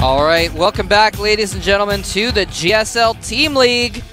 All right, welcome back, ladies and gentlemen, to the GSL Team League.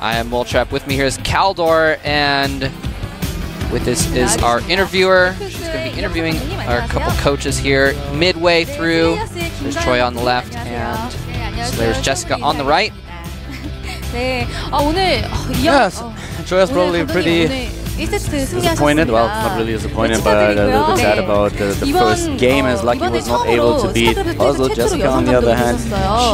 I am Moletrap. With me here is Khaldor, and with this is our interviewer. She's going to be interviewing our couple coaches here midway through. There's Choya on the left, and so there's Jessica on the right. 네. 아, 오늘 Yes. 어, Choya's probably pretty 오늘... disappointed. Well, not really disappointed, but a little bit sad about the, the first game as Lucky was not able to beat Puzzle. Jessica, on the other hand,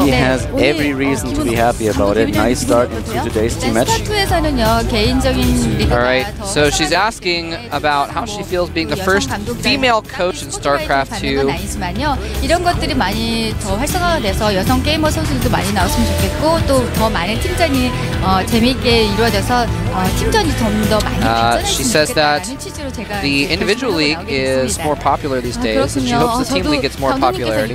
she has every reason to be happy about it. Nice start into today's team match. 스타트에서는요 개인적인 리그가 All right, 더 so she's 선호하는 asking about how she feels being the 여성 first 감독자의 female coach in StarCraft 가는 건 2. 아니지만요. 이런 것들이 많이 더 활성화가 돼서 여성 게이머 선수들도 많이 나왔으면 좋겠고 또 더 많은 팀전이 어, 재미있게 이루어져서 어, 팀전이 좀 더 많이 uh, she says that the individual league is more popular these days, and she hopes the team league gets more popularity,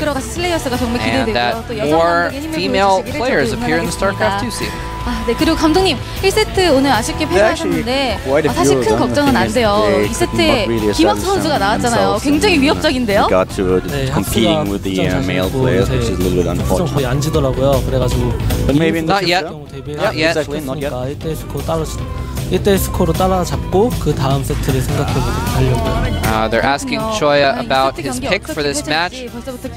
and that more female players appear in the StarCraft 2 scene. 아, 네 그리고 감독님 1세트 오늘 아쉽게 패배하셨는데 아, 사실 큰. 걱정은 안 돼요. is, they could not 2세트에 really 김학수 선수가 나왔잖아요. 굉장히 uh, 위협적인데요. 네, competing 학수가 with the uh, male players, which is a little bit unfortunate. 거의 안 지더라고요. 그래가지고 But maybe Not yet. Not yet. Exactly, not yet. 1대 스코어 따라 1대 스코어로 따라잡고 그 다음 세트를 생각해보도록 하려고요. Uh, they're asking. Choya 아, about 2세트 his pick for this match,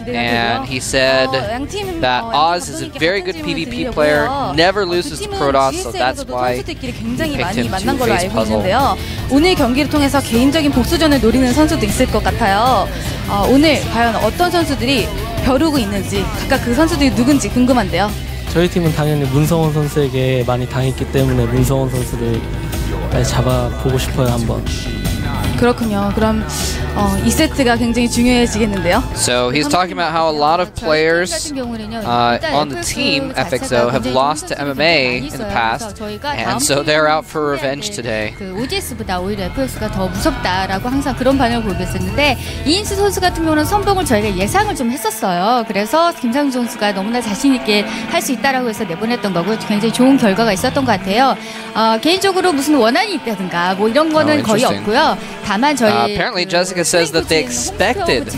and he said 어, that 어, Oz is a very good PvP player, never 어, 두 loses to Protoss, so that's why 굉장히 picked him to face Puzzle. 오늘 경기를 통해서 개인적인 복수전을 노리는 선수도 있을 것 같아요. 어, 오늘 과연 어떤 선수들이 벼르고 있는지 각각 그 선수들이 누군지 궁금한데요. 저희 팀은 당연히 문성원 선수에게 많이 당했기 때문에 문성원 선수를 빨리 잡아보고 싶어요 한번. 그렇군요. 그럼 어, 2세트가 굉장히 중요해지겠는데요. So he's talking about how a lot of players uh, on the team FXO have lost to MMA in the past, and so they're out for revenge today. 그 OGS보다 오히려 FX가 더 무섭다라고 항상 그런 반응을 보이고 있었는데 이인수 선수 같은 경우는 선봉을 저희가 예상을 좀 했었어요. 그래서 김상주 선수가 너무나 자신 있게 할 수 있다라고 해서 내보냈던 거고 굉장히 좋은 결과가 있었던 것 같아요. 어, 개인적으로 무슨 원한이 있다든가 뭐 이런 거는 Oh, 거의. 없고요. 다만 저희 Uh, apparently, 그 Jessica says that they expected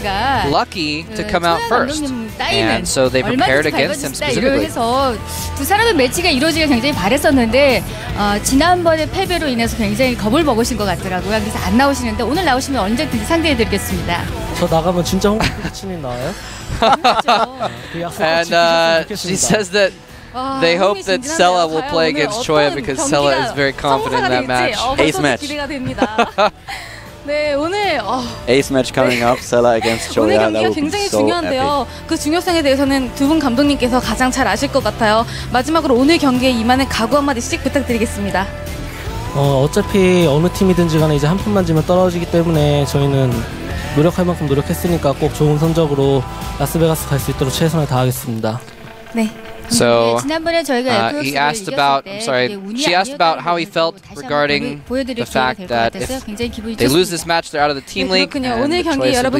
Lucky to 그 come out first, and so they prepared against him specifically. 해서 두 사람의 매치가 이루어지기를 굉장히 바랬었는데 어, 지난번에 패배로 인해서 굉장히 겁을 먹으신 것 같더라고요. 그래서 안 나오시는데 오늘 나오시면 언제든지 상대해드리겠습니다. 저 나가면 진짜 홍콩 코치님 나와요? 그 And uh, she says that they hope that Sella will play against Choya because Sella is very confident in that match. Ace match. 네 오늘 어, Ace match coming up, Sella against 오늘 Choya. That 경기가 be 굉장히 so epic. 중요한데요. 그 중요성에 대해서는 두 분 감독님께서 가장 잘 아실 것 같아요. 마지막으로 오늘 경기에 임하는 각오 한마디씩 부탁드리겠습니다. 어, 어차피 어느 팀이든지 간에 이제 한 푼만 지면 떨어지기 때문에 저희는 노력할 만큼 노력했으니까 꼭 좋은 성적으로 라스베가스 갈 수 있도록 최선을 다하겠습니다. 네. So uh, he asked about, I'm sorry, she asked about how he felt regarding the fact that if they lose this match, they're out of the team league. And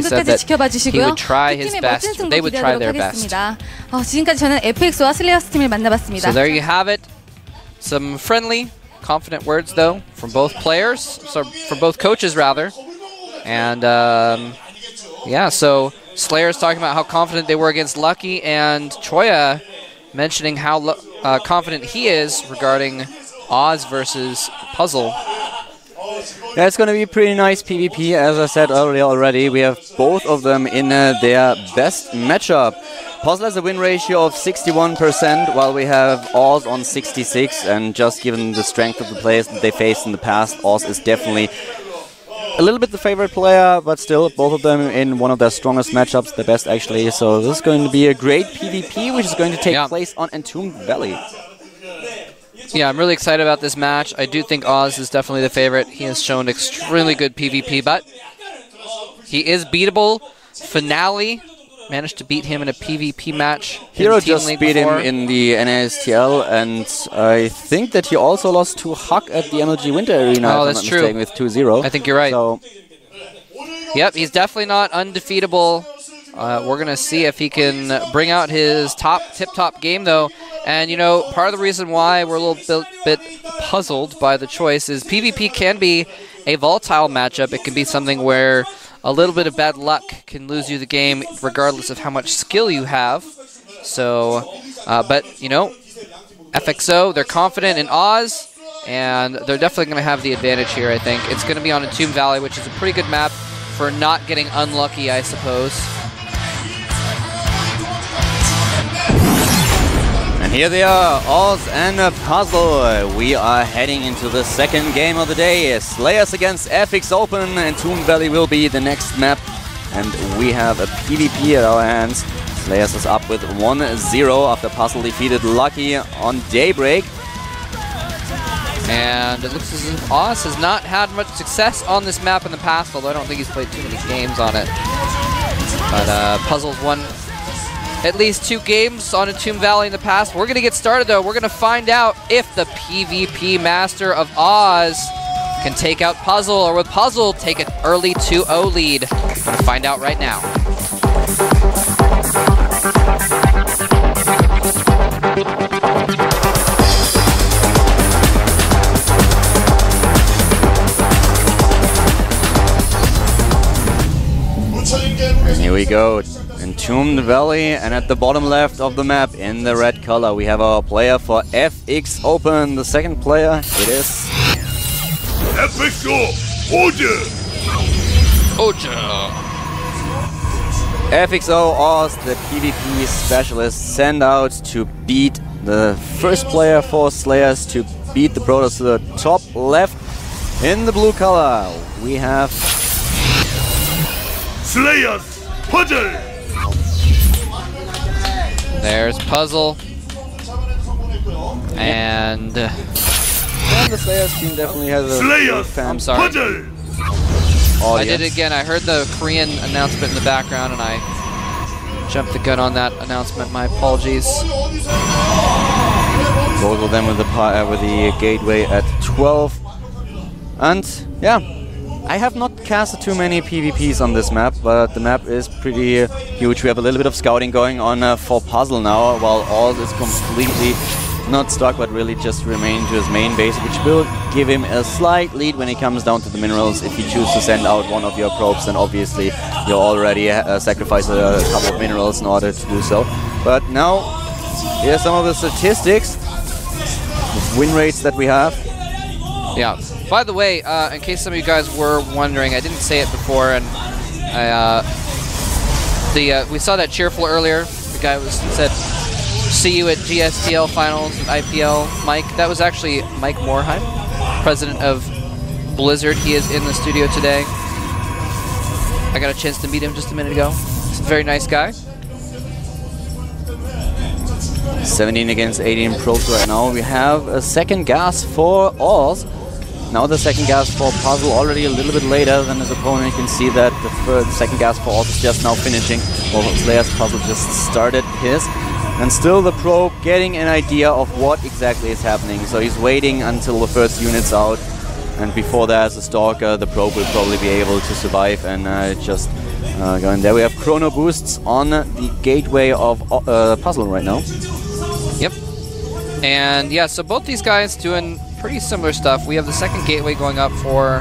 said that he would try his best, they would try their best. So there you have it. Some friendly, confident words though from both players, so from both coaches rather. And um, yeah, so Slayer's talking about how confident they were against Lucky and Choya mentioning how uh, confident he is regarding Oz versus Puzzle. Yeah, going to be pretty nice PvP. As I said earlier already, we have both of them in uh, their best matchup. Puzzle has a win ratio of 61%, while we have Oz on 66. And just given the strength of the players that they faced in the past, Oz is definitely a little bit the favorite player, but still, both of them in one of their strongest matchups, the best actually. So this is going to be a great PvP, which is going to take Yeah. place on Entombed Valley. Yeah, I'm really excited about this match. I do think Oz is definitely the favorite. He has shown extremely good PvP, but he is beatable. Finale managed to beat him in a PvP match. Hero just beat before. him in the NASTL, and I think that he also lost to Huck at the MLG Winter Arena. Oh, that's true. With 2-0. I think you're right. So Yep, he's definitely not undefeatable. Uh, we're gonna see if he can bring out his top tip-top game though. And you know, part of the reason why we're a little bit, bit puzzled by the choice is PvP can be a volatile matchup. It can be something where a little bit of bad luck can lose you the game, regardless of how much skill you have. So, uh, but you know, FXO, they're confident in Oz, and they're definitely going to have the advantage here, I think. It's going to be on a Tomb Valley, which is a pretty good map for not getting unlucky, I suppose. Here they are, Oz and Puzzle. We are heading into the second game of the day. Slayers against FX Open, and Entomb Valley will be the next map. And we have a PvP at our hands. Slayers is up with 1-0 after Puzzle defeated Lucky on Daybreak. And it looks as if Oz has not had much success on this map in the past, although I don't think he's played too many games on it. But uh, Puzzle's won at least two games on Entomb Valley in the past. We're going to get started, though. We're going to find out if the PvP Master of Oz can take out Puzzle, or will Puzzle take an early 2-0 lead. Find out right now. Here we go, Entombed Valley, and at the bottom left of the map, in the red color, we have our player for FX Open. The second player, it is... FXO Oja! Oja! FXO Oz, the PvP specialist, sent out to beat the first player for Slayers to beat the Protoss to the top left. In the blue color, we have Slayers Puzzle! There's Puzzle. And... uh, and the Slayers team definitely has a Slayers fan I'm sorry. Puzzle! I did it again. I heard the Korean announcement in the background, and I jumped the gun on that announcement. My apologies. Both of them with the pi- uh, with the gateway at 12. And yeah, I have not casted too many PvPs on this map, but the map is pretty huge. We have a little bit of scouting going on uh, for Puzzle now, while Oz is completely not stuck, but really just remain to his main base, which will give him a slight lead when it comes down to the minerals. If you choose to send out one of your probes, then obviously you already uh, sacrifice a couple of minerals in order to do so. But now, here's some of the statistics, the win rates that we have. Yeah. By the way, uh, in case some of you guys were wondering, I didn't say it before, and I, uh, the uh, we saw that cheerful earlier. The guy was said, "See you at GSTL finals and IPL." Mike, that was actually Mike Morhaime, president of Blizzard. He is in the studio today. I got a chance to meet him just a minute ago. He's a very nice guy. 17 against 18 probes right now. We have a second gas for Oz. Now the second gas for Puzzle already a little bit later than his opponent. You can see that the, third, second gas for Oz is just now finishing. While Slayer's Puzzle just started his. And still the probe getting an idea of what exactly is happening. So he's waiting until the first unit's out. And before that, as a Stalker, the probe will probably be able to survive and uh, just uh, go in there. We have Chrono Boosts on the gateway of uh, Puzzle right now. Yep. And yeah, so both these guys doing pretty similar stuff. We have the second gateway going up for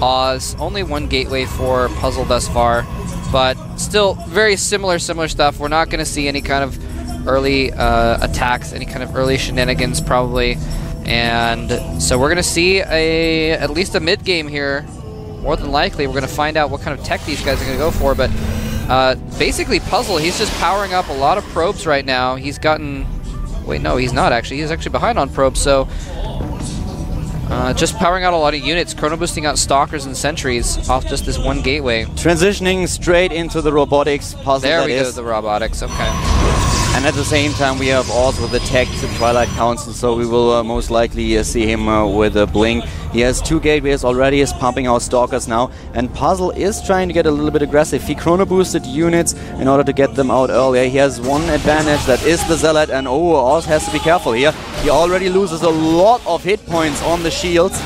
Oz. Only one gateway for Puzzle thus far, but still very similar, similar stuff. We're not going to see any kind of early uh, attacks, any kind of early shenanigans probably. And so we're going to see a at least a mid game here. More than likely, we're going to find out what kind of tech these guys are going to go for. But uh, basically, Puzzle, he's just powering up a lot of probes right now. He's gotten Wait, no, he's not actually. He's actually behind on probes, so uh, just powering out a lot of units, chrono boosting out stalkers and sentries off just this one gateway. Transitioning straight into the robotics puzzle There we is. go, the robotics. Okay. And at the same time, we have also the tech to Twilight Council, so we will uh, most likely uh, see him uh, with a blink. He has two gateways already, is pumping out stalkers now, and Puzzle is trying to get a little bit aggressive. He chrono boosted units in order to get them out earlier. He has one advantage, that is the Zealot, and oh, Oz has to be careful here. He already loses a lot of hit points on the shields.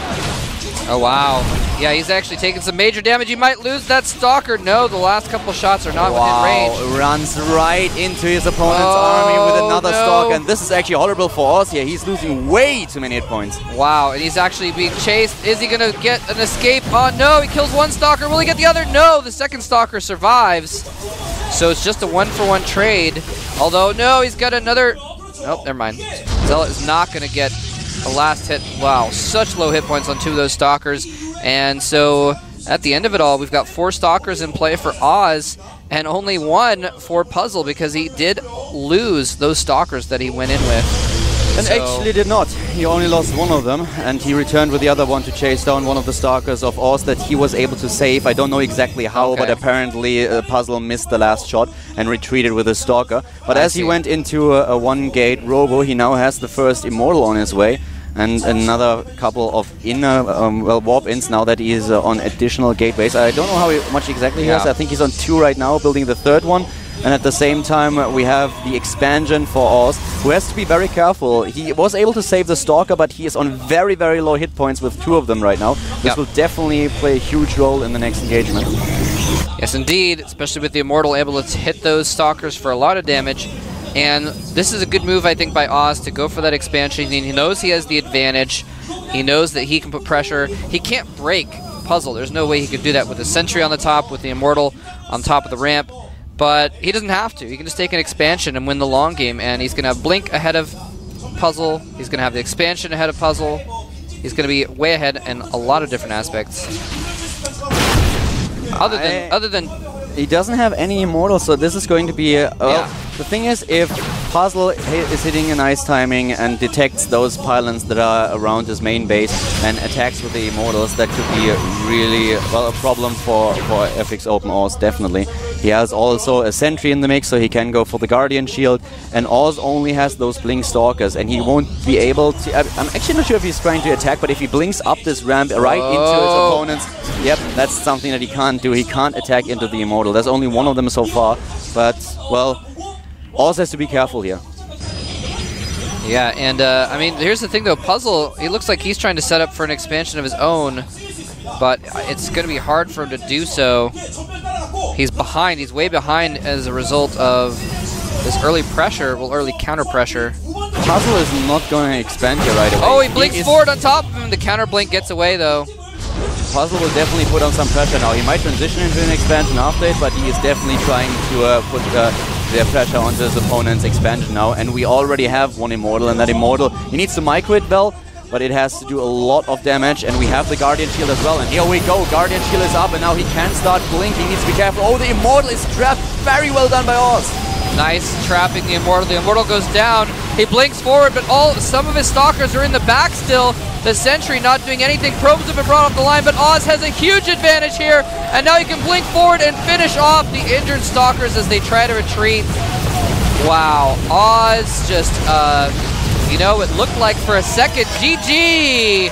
Oh, wow. Yeah, he's actually taking some major damage. He might lose that Stalker. No, the last couple shots are not within range. runs right into his opponent's Oh, army with another no. stock, and this is actually horrible for us here. He's losing way too many hit points. Wow, and he's actually being chased. Is he going to get an escape? Oh, no, he kills one Stalker. Will he get the other? No, the second Stalker survives. So it's just a one-for-one trade. Although, no, he's got another... Nope, never mind. Zealot is not going to get a last hit. Wow, such low hit points on two of those Stalkers. And so at the end of it all, we've got four Stalkers in play for Oz and only one for Puzzle because he did lose those Stalkers that he went in with. And So- actually did not. He only lost one of them, and he returned with the other one to chase down one of the stalkers of Oz that he was able to save. I don't know exactly how, Okay. but apparently uh, Puzzle missed the last shot and retreated with a stalker. But I as he went into a, a one-gate robo, he now has the first immortal on his way. And another couple of inner, um, well, warp-ins now that he is uh, on additional gateways. I don't know how much exactly he has. I think he's on two right now, building the third one. And at the same time, we have the expansion for Oz, who has to be very careful. He was able to save the Stalker, but he is on very, very low hit points with two of them right now. This Yep. will definitely play a huge role in the next engagement. Yes, indeed, especially with the Immortal able to hit those Stalkers for a lot of damage. And this is a good move, I think, by Oz to go for that expansion. He knows he has the advantage. He knows that he can put pressure. He can't break Puzzle. There's no way he could do that with a Sentry on the top, with the Immortal on top of the ramp. But he doesn't have to. He can just take an expansion and win the long game. And he's going to have Blink ahead of Puzzle. He's going to have the expansion ahead of Puzzle. He's going to be way ahead in a lot of different aspects. Other than, I- other than He doesn't have any immortals, so this is going to be. A, well, Yeah. The thing is, if Puzzle is hitting a nice timing and detects those pylons that are around his main base and attacks with the immortals, that could be a really well a problem for for FX Open Oz. Definitely, he has also a sentry in the mix, so he can go for the Guardian Shield. And Oz only has those blink stalkers, and he won't be able to. I'm actually not sure if he's trying to attack, but if he blinks up this ramp right into his Oh. opponent's Yep, that's something that he can't do. He can't attack into the Immortal. There's only one of them so far. But, well, Oz has to be careful here. Yeah, and uh, I mean, here's the thing though. Puzzle, he looks like he's trying to set up for an expansion of his own, but it's going to be hard for him to do so. He's behind. He's way behind as a result of this early pressure, well, early counter pressure. Puzzle is not going to expand here right away. Oh, he blinks is- forward on top of him. The counter blink gets away though. Puzzle will definitely put on some pressure now. He might transition into an expansion after it, but he is definitely trying to uh, put uh, their pressure onto his opponent's expansion now. And we already have one Immortal, and that Immortal, he needs to micro it well, but it has to do a lot of damage. And we have the Guardian Shield as well. And here we go. Guardian Shield is up, and now he can start blinking. He needs to be careful. Oh, the Immortal is trapped. Very well done by Oz. Nice trapping the Immortal. The Immortal goes down. He blinks forward, but all some of his stalkers are in the back still. The Sentry not doing anything. Probes have been brought off the line, but Oz has a huge advantage here. And now he can blink forward and finish off the injured stalkers as they try to retreat. Wow. Oz just, uh, you know, it looked like for a second, GG!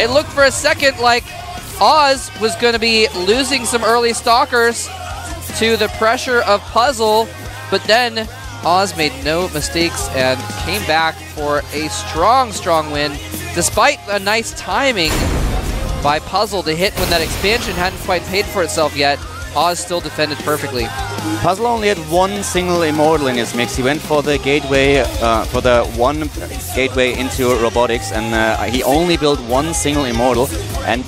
It looked for a second like Oz was going to be losing some early stalkers to the pressure of Puzzle, but then Oz made no mistakes and came back for a strong, strong win, despite a nice timing by Puzzle to hit when that expansion hadn't quite paid for itself yet. Oz still defended perfectly. Puzzle only had one single immortal in his mix. He went for the gateway, uh, for the one gateway into robotics, and uh, he only built one single immortal. And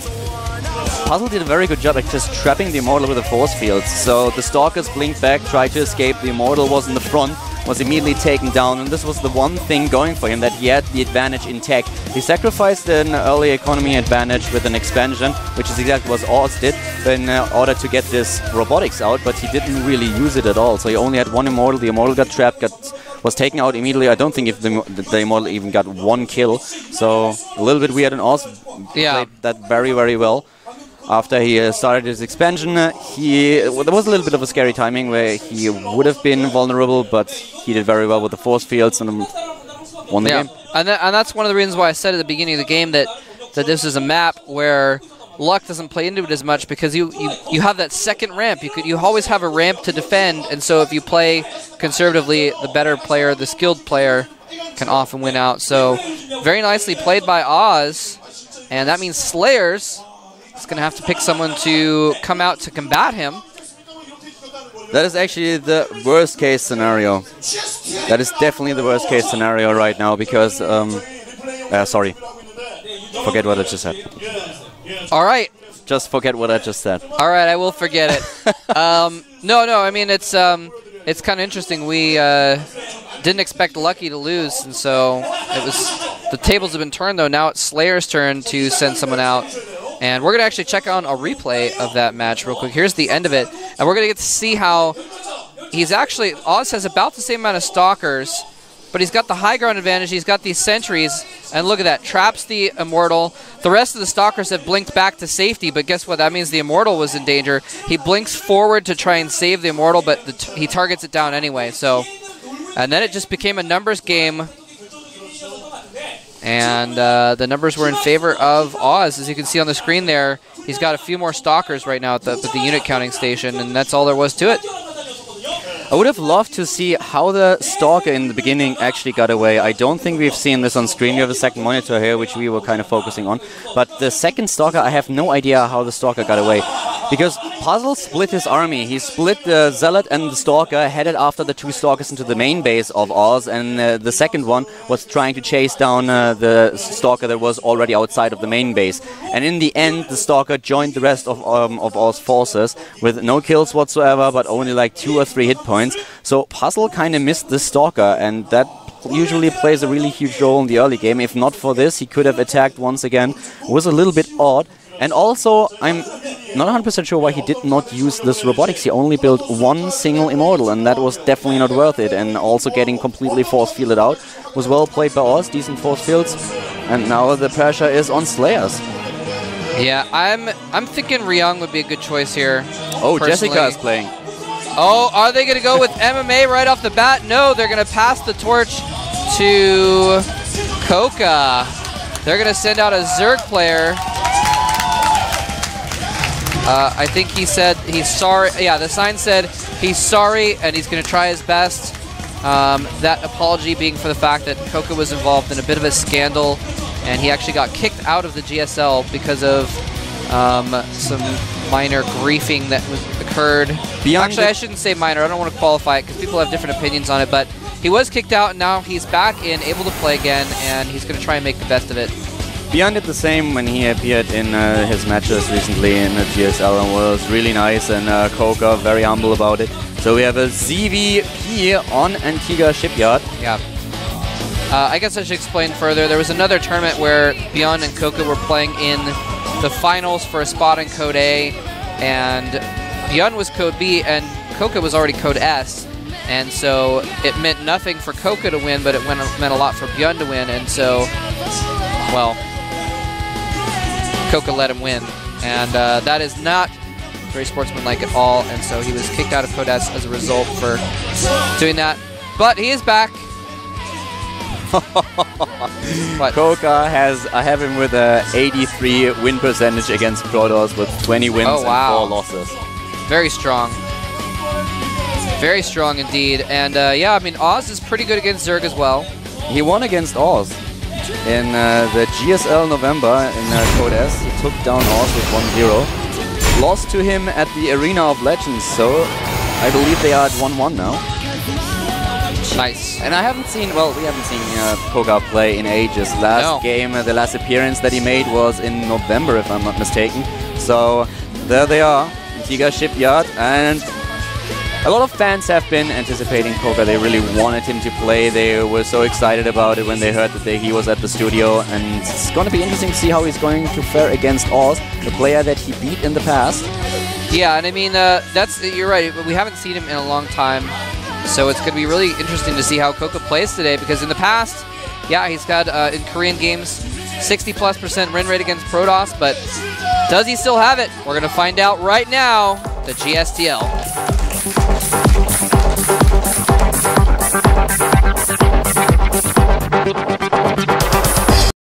Puzzle did a very good job at just trapping the immortal with the force fields. So the stalkers blinked back, tried to escape. The immortal was in the front, was immediately taken down, and this was the one thing going for him that he had the advantage in tech. He sacrificed an early economy advantage with an expansion, which is exactly what Oz did, in uh, order to get this robotics out, but he didn't really use it at all. So he only had one immortal. The immortal got trapped, got was taken out immediately. I don't think if the, the immortal even got one kill. So a little bit weird, and Oz Yeah. played that very very well after he uh, started his expansion. Uh, he well, there was a little bit of a scary timing where he would have been vulnerable, but he did very well with the force fields and um, won the yeah, game. and, that, and that's one of the reasons why I said at the beginning of the game that that this is a map where luck doesn't play into it as much because you, you, you have that second ramp. You could you always have a ramp to defend, and so if you play conservatively, the better player, the skilled player, can often win out. So very nicely played by Oz, and that means Slayers He's going to have to pick someone to come out to combat him. That is actually the worst case scenario. That is definitely the worst case scenario right now because, um, uh, sorry, forget what I just said. All right. Just forget what I just said. All right, I will forget it. um, no, no, I mean it's um, it's kind of interesting. We uh, didn't expect Lucky to lose, and so it was. The tables have been turned though. Now it's Slayer's turn to send someone out, and we're gonna actually check on a replay of that match real quick. Here's the end of it, and we're gonna get to see how he's actually Oz has about the same amount of stalkers but he's got the high ground advantage. He's got these sentries, and look at that. Traps the Immortal. The rest of the Stalkers have blinked back to safety, but guess what? That means the Immortal was in danger. He blinks forward to try and save the Immortal, but he targets it down anyway. So, And then it just became a numbers game. And uh, the numbers were in favor of Oz. As you can see on the screen there, he's got a few more Stalkers right now at the, at the unit counting station, and that's all there was to it. I would have loved to see how the Stalker in the beginning actually got away. I don't think we've seen this on screen. We have a second monitor here, which we were kind of focusing on. But the second Stalker, I have no idea how the Stalker got away. Because Puzzle split his army. He split the Zealot and the Stalker, headed after the two Stalkers into the main base of Oz, and uh, the second one was trying to chase down uh, the Stalker that was already outside of the main base. And in the end, the Stalker joined the rest of, um, of Oz forces with no kills whatsoever, but only like two or three hit points. So Puzzle kind of missed the Stalker, and that usually plays a really huge role in the early game. If not for this, he could have attacked once again. It was a little bit odd. And also, I'm not 100% sure why he did not use this robotics. He only built one single Immortal, and that was definitely not worth it. And also getting completely force fielded out was well played by Oz, decent force fields. And now the pressure is on Slayers. Yeah, I'm I'm thinking Ryung would be a good choice here. Oh, personally. Jessica is playing. Oh, are they going to go with MMA right off the bat? No, they're going to pass the torch to Coca. They're going to send out a Zerg player. Uh, I think he said he's sorry. Yeah, the sign said he's sorry and he's going to try his best. Um, that apology being for the fact that Coca was involved in a bit of a scandal and he actually got kicked out of the GSL because of um, some minor griefing that was, occurred. Beyond actually, I shouldn't say minor. I don't want to qualify it because people have different opinions on it, but he was kicked out and now he's back in, able to play again, and he's going to try and make the best of it. Beyond did the same when he appeared in uh, his matches recently in the GSL and was really nice and uh, very humble about it. So we have a ZVP on Antiga Shipyard. Yeah. Uh, I guess I should explain further. There was another tournament where Beyond and Coca were playing in the finals for a spot in Code A, and Beyond was Code B, and Coca was already Code S. And so it meant nothing for Coca to win, but it went, meant a lot for Beyond to win. And so, well, Coca let him win. And uh, that is not very sportsmanlike at all. And so he was kicked out of Code S as a result for doing that. But he is back. Coca has, I have him with a 83 win percentage against Protoss with 20 wins Oh, wow. and 4 losses. Very strong. Very strong indeed. And uh, yeah, I mean, Oz is pretty good against Zerg as well. He won against Oz in uh, the GSL November in uh, Code S. He took down Oz with 1-0. Lost to him at the Arena of Legends, so I believe they are at 1-1 now. Nice. And I haven't seen, well, we haven't seen uh, play in ages. Last No. game, uh, the last appearance that he made was in November, if I'm not mistaken. So there they are, Tiga Shipyard, and a lot of fans have been anticipating Coca. They really wanted him to play. They were so excited about it when they heard that they, he was at the studio, and it's going to be interesting to see how he's going to fare against Oz, the player that he beat in the past. Yeah, and I mean, uh, that's you're right. We haven't seen him in a long time, so it's going to be really interesting to see how Coca plays today. Because in the past, yeah, he's got uh, in Korean games 60 plus percent win rate against Protoss, but does he still have it? We're going to find out right now. The GSTL.